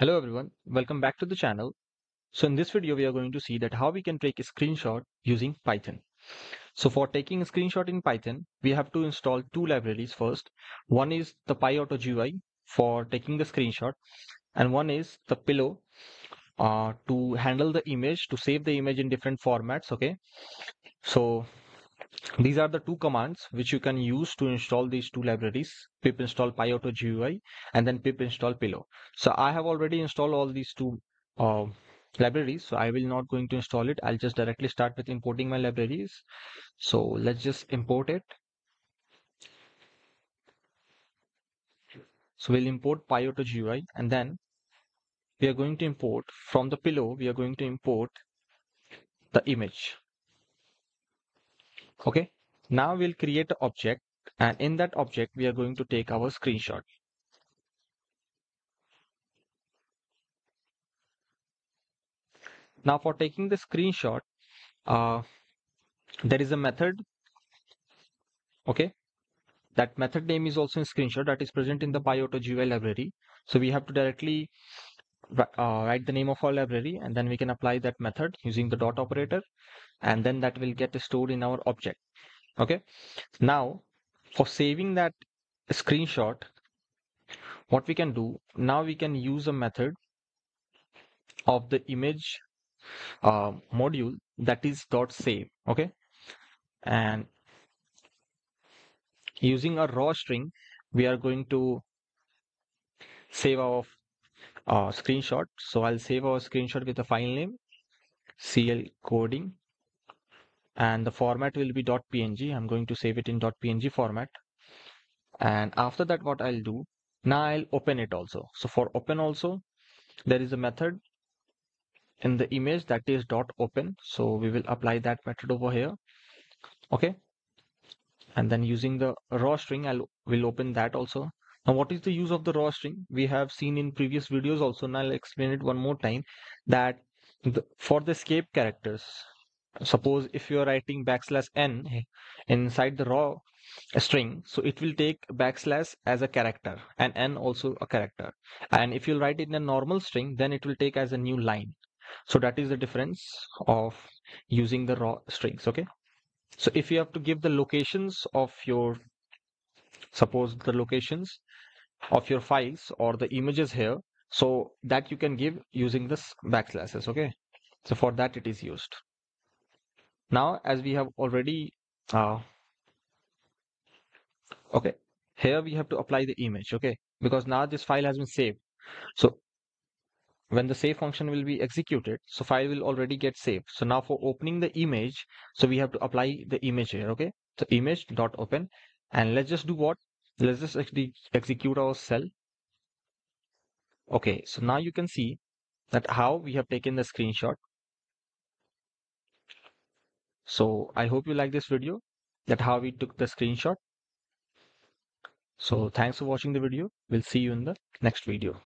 Hello everyone, welcome back to the channel. So in this video, we are going to see that how we can take a screenshot using Python. So for taking a screenshot in Python, we have to install two libraries first. One is the PyAutoGUI for taking the screenshot and one is the Pillow uh, to handle the image, to save the image in different formats, okay? So these are the two commands which you can use to install these two libraries, pip install PyAutoGUI and then pip install Pillow. So I have already installed all these two uh, libraries, so I will not going to install it. I'll just directly start with importing my libraries. So let's just import it. So we'll import PyAutoGUI and then we are going to import from the pillow, we are going to import the image. Okay, now we'll create an object and in that object, we are going to take our screenshot. Now for taking the screenshot, uh, there is a method. Okay, that method name is also in screenshot that is present in the PyAutoGUI library. So we have to directly uh, write the name of our library and then we can apply that method using the dot operator and then that will get stored in our object. Okay? Now for saving that screenshot what we can do now we can use a method of the image uh, module that is dot save. Okay? And using a raw string we are going to save our uh, screenshot so I'll save our screenshot with a file name cl coding and the format will be .png. I'm going to save it in .png format. And after that, what I'll do, now I'll open it also. So for open also, there is a method in the image that is .open. So we will apply that method over here. Okay. And then using the raw string, I'll will open that also. Now, what is the use of the raw string? We have seen in previous videos also. Now I'll explain it one more time that the, for the escape characters, suppose if you are writing backslash n inside the raw string so it will take backslash as a character and n also a character and if you write it in a normal string then it will take as a new line so that is the difference of using the raw strings okay so if you have to give the locations of your suppose the locations of your files or the images here so that you can give using this backslashes okay so for that it is used now, as we have already, uh, okay, here we have to apply the image, okay, because now this file has been saved. So when the save function will be executed, so file will already get saved. So now for opening the image, so we have to apply the image here, okay? So image dot open, and let's just do what? Let's just actually execute our cell. Okay, so now you can see that how we have taken the screenshot so I hope you like this video that how we took the screenshot. So thanks for watching the video. We'll see you in the next video.